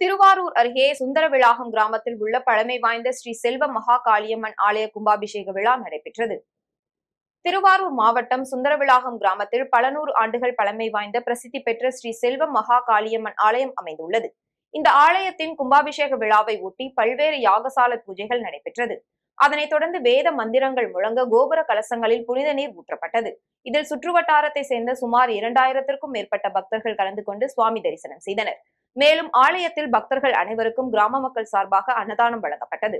திருவாரூர் அருகே சுந்தரவிளாகம் கிராமத்தில் உள்ள பழமை வாய்ந்த ஸ்ரீ செல்வ மகா காளியம்மன் ஆலய கும்பாபிஷேக விழா நடைபெற்றது. திருவாரூர் மாவட்டம் சுந்தரவிளாகம் கிராமத்தில் பல நூறு ஆண்டுகள் பழமை வாய்ந்த பிரசித்தி பெற்ற ஸ்ரீ செல்வ மகா காளியம்மன் ஆலயம் அமைந்துள்ளது. இந்த ஆலயத்தின் கும்பாபிஷேக விழாவை ஒட்டி பல்வேறு யாகசால பூஜைகள் நடைபெற்றது. அதனைத் தொடர்ந்து வேத மந்திரங்கள் முழங்க கோபுர கலசங்களில் புனித நீர் ஊற்றப்பட்டது. இதில் சுற்றுவட்டாரத்தை சேர்ந்த சுமார் இரண்டாயிரத்திற்கும் மேற்பட்ட பக்தர்கள் கலந்து கொண்டு சுவாமி தரிசனம் செய்தனர். மேலும் ஆலயத்தில் பக்தர்கள் அனைவருக்கும் கிராம மக்கள் சார்பாக அன்னதானம் வழங்கப்பட்டது.